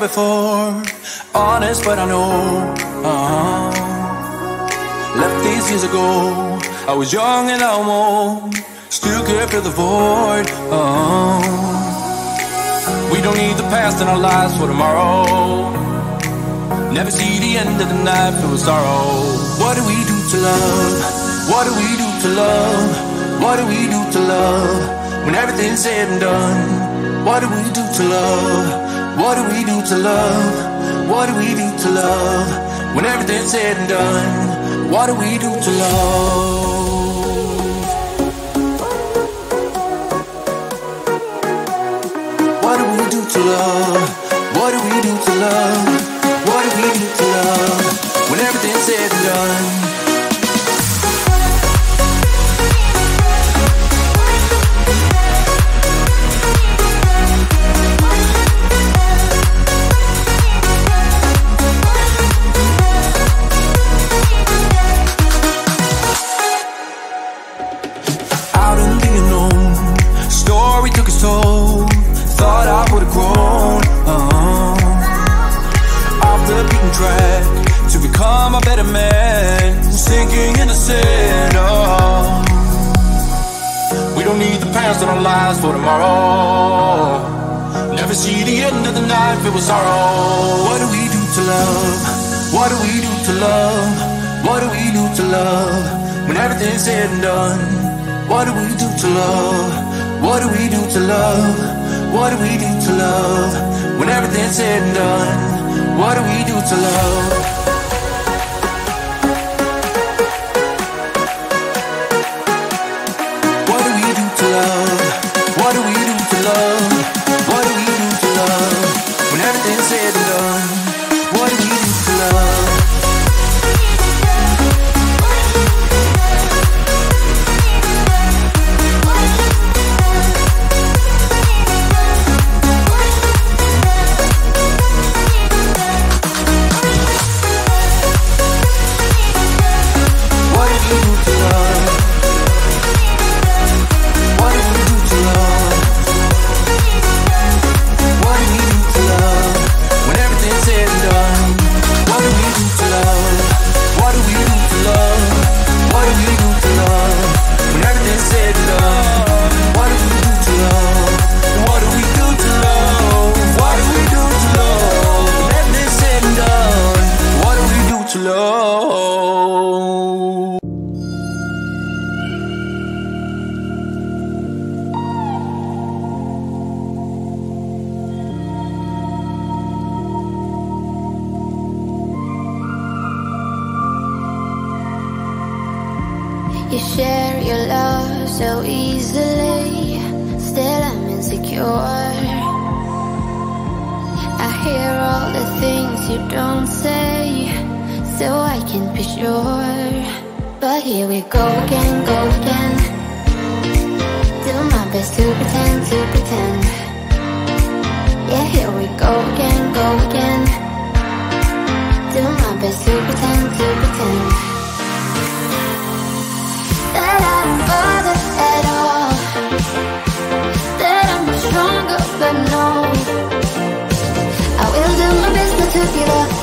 before, honest, but I know. uh Left these years ago, I was young and almost still could fill the void. uh We don't need the past in our lives for tomorrow. Never see the end of the night with sorrow. What do we do to love? What do we do to love? What do we do to love? When everything's said and done, what do we do to love? What do we do to love? What do we do to love? When everything's said and done, what do we do to love? What do we do to love? What do we do to love? What do we do to love? When everything's said and done. Don't need the past in our lives for tomorrow. Never see the end of the night filled with sorrow. What do we do to love? What do we do to love? What do we do to love? When everything's said and done, what do we do to love? What do we do to love? What do we do to love? When everything's said and done, what do we do to love? You share your love so easily, still I'm insecure. I hear all the things you don't say, so I can be sure. But here we go again, go again. Do my best to pretend, to pretend. Yeah, here we go again, go again. Do my best to pretend, to pretend that I don't bother at all. That I'm stronger. I will do my best not to.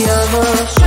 the other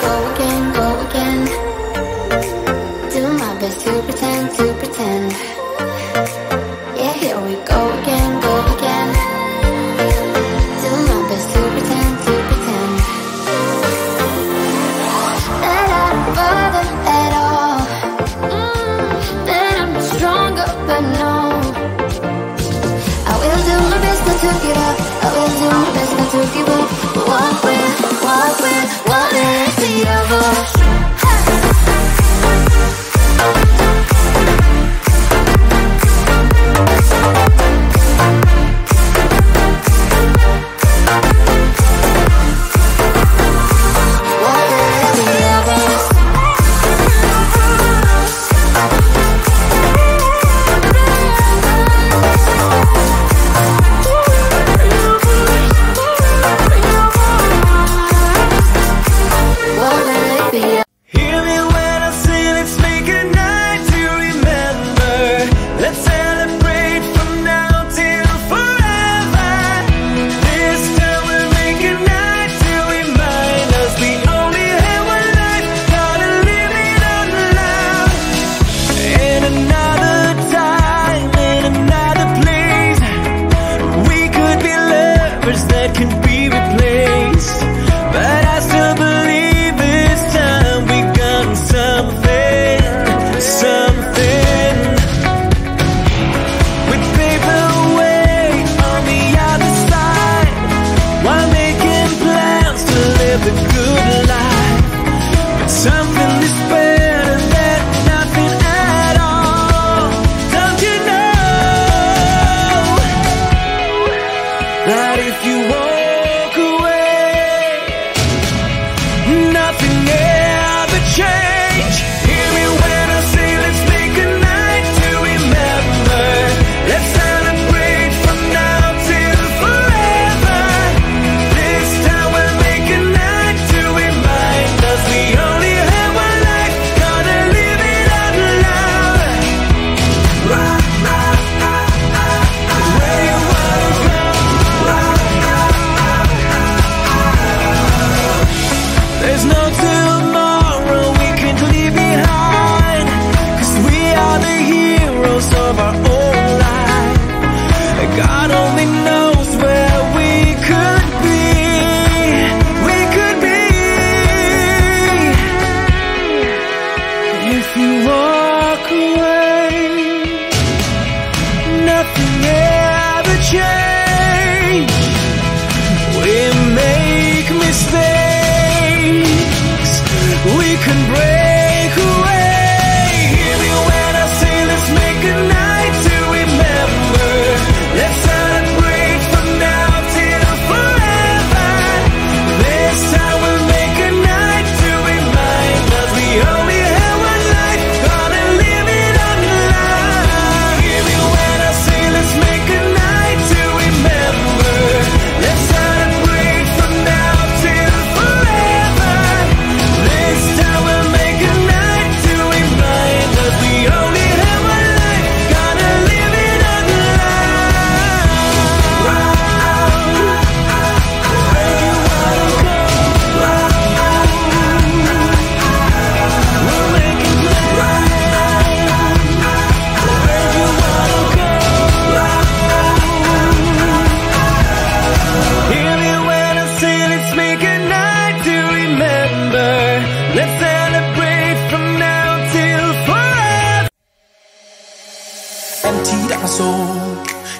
go again.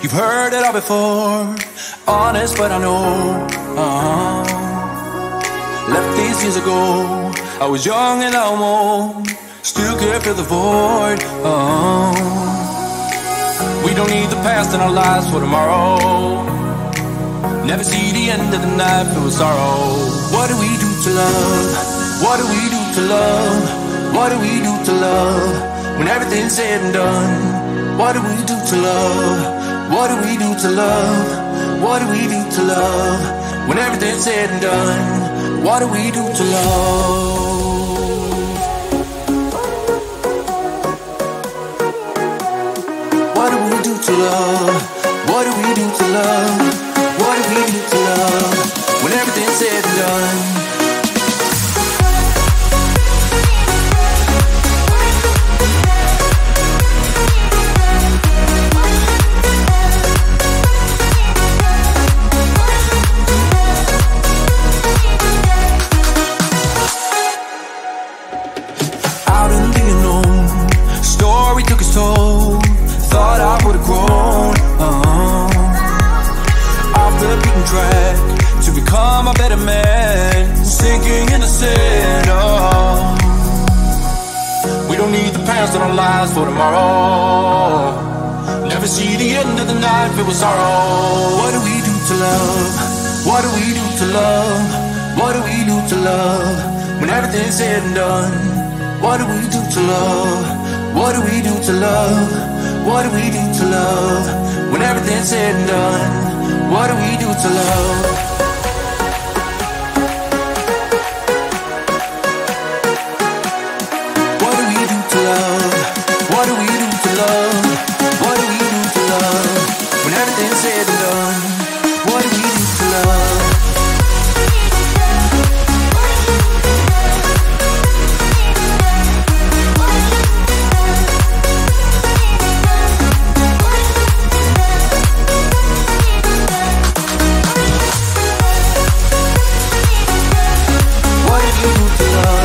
You've heard it all before, honest, but I know. Uh-huh. Left these years ago, I was young and I'm old. Still can't fill the void. Uh-huh. We don't need the past in our lives for tomorrow. Never see the end of the night filled with sorrow. What do we do to love? What do we do to love? What do we do to love? When everything's said and done, what do we do to love? What do we do to love? What do we do to love? When everything's said and done, what do we do to love? What do we do to love? What do we do to love? What do we do to love? When everything's said and done. Don't need the past in our lives for tomorrow. Never see the end of the night filled with sorrow. What do we do to love? What do we do to love? What do we do to love? When everything's said and done. What do we do to love? What do we do to love? What do we do to love? When everything's said and done, what do we do to love? Oh.